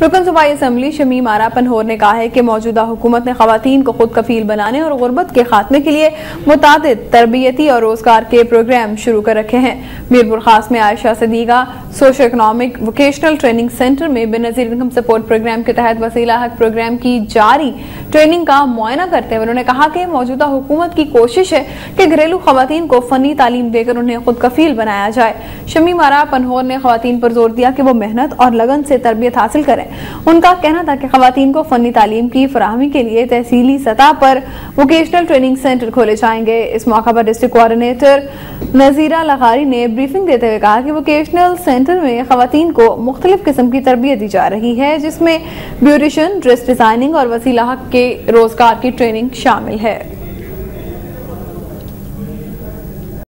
रुकन सूबाई असम्बली शमीम आरा पनहोर ने कहा है कि मौजूदा हुकूमत ने खातन को खुद कफील बनाने और गुर्बत के खात्मे के लिए मुतद तरबियती और रोज़गार के प्रोग्राम शुरू कर रखे हैं। मीरपुर खास में Ayesha Sadiqa socio economic vocational training centre में बेनजीर इनकम सपोर्ट प्रोग्राम के तहत वसीला हक प्रोग्राम की जारी ट्रेनिंग का मुआयना करते हुए उन्होंने कहा कि मौजूदा हुकूमत की कोशिश है कि घरेलू खातन को फनी तालीम देकर उन्हें खुद कफील बनाया जाए। शमीम आरा पनहोर ने खातन पर ज़ोर दिया कि वो मेहनत और लगन से तरबियत हासिल करें। उनका कहना था कि खातन को फनी तालीम की फराहमी के लिए तहसीली सतह पर वोकेशनल ट्रेनिंग सेंटर खोले जाएँगे। इस मौका पर डिस्ट्रिक्ट कोऑर्डिनेटर नजीरा लखारी ने ब्रीफिंग देते हुए कहा कि वोकेशनल सेंटर में खातन को मुख्तलिफ़ किस्म की तरबियत दी जा रही है, जिसमें ब्यूटिशन ड्रेस डिज़ाइनिंग और वसीला के रोज़गार की ट्रेनिंग शामिल है।